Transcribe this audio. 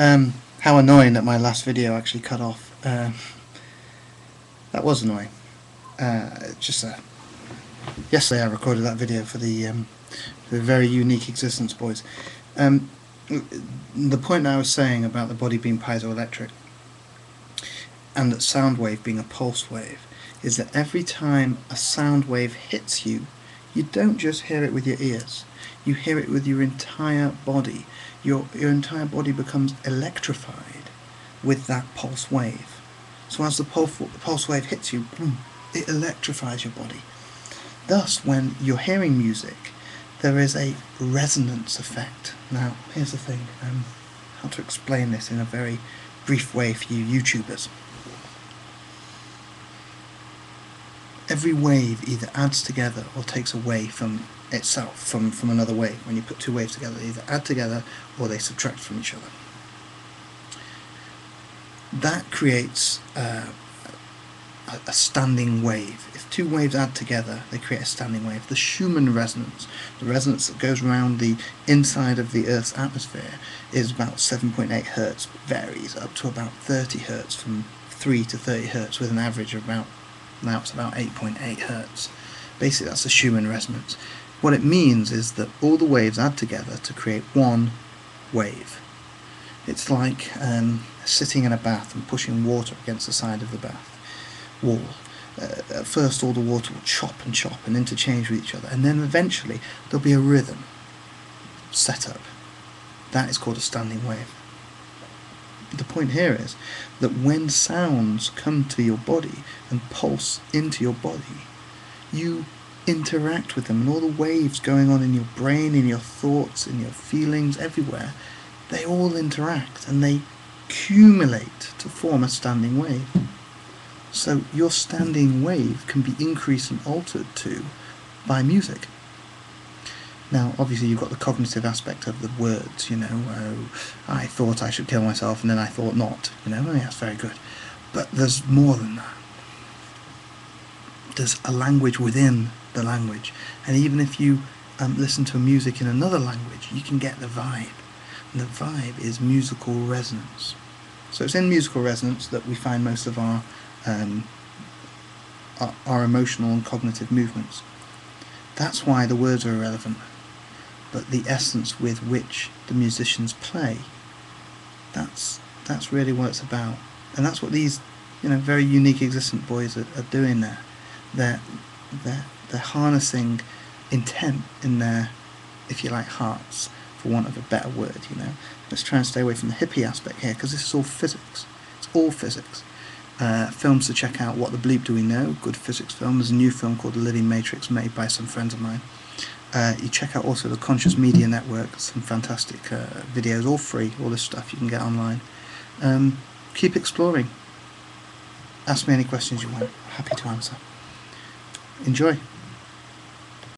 Um, how annoying that my last video actually cut off. Um, that was annoying. Uh, just uh, yesterday I recorded that video for the, um, the very unique existence boys. Um, the point I was saying about the body being piezoelectric and that sound wave being a pulse wave is that every time a sound wave hits you, you don't just hear it with your ears. You hear it with your entire body. Your, your entire body becomes electrified with that pulse wave. So as the pulse, pulse wave hits you, boom, it electrifies your body. Thus, when you're hearing music, there is a resonance effect. Now, here's the thing, um, how to explain this in a very brief way for you YouTubers. Every wave either adds together or takes away from itself, from, from another wave. When you put two waves together, they either add together or they subtract from each other. That creates uh, a, standing wave. If two waves add together, they create a standing wave. The Schumann resonance, the resonance that goes around the inside of the Earth's atmosphere, is about 7.8 hertz, varies up to about 30 hertz, from 3 to 30 hertz, with an average of about, now it's about 8.8 hertz. Basically, that's the Schumann resonance. What it means is that all the waves add together to create one wave. It's like um, sitting in a bath and pushing water against the side of the bath wall. Uh, at first all the water will chop and chop and interchange with each other and then eventually there'll be a rhythm set up. That is called a standing wave. The point here is that when sounds come to your body and pulse into your body, you interact with them and all the waves going on in your brain, in your thoughts, in your feelings, everywhere, they all interact and they accumulate to form a standing wave. So your standing wave can be increased and altered to by music. Now, obviously, you've got the cognitive aspect of the words, you know, oh, I thought I should kill myself and then I thought not, you know, yeah, that's very good. But there's more than that. There's a language within the language. And even if you um, listen to music in another language, you can get the vibe. And the vibe is musical resonance. So it's in musical resonance that we find most of our um, our, our emotional and cognitive movements. That's why the words are irrelevant, but the essence with which the musicians play, that's that's really what it's about, and that's what these you know very unique existence boys are, are doing there. They're they're they're harnessing intent in their, if you like, hearts, for want of a better word. You know, let's try and stay away from the hippie aspect here because this is all physics. It's all physics. Uh, films to check out What the Bleep Do We Know? Good physics film. There's a new film called The Living Matrix made by some friends of mine. Uh, you check out also the Conscious Media Network, some fantastic uh, videos, all free, all this stuff you can get online. Um, keep exploring. Ask me any questions you want, happy to answer. Enjoy.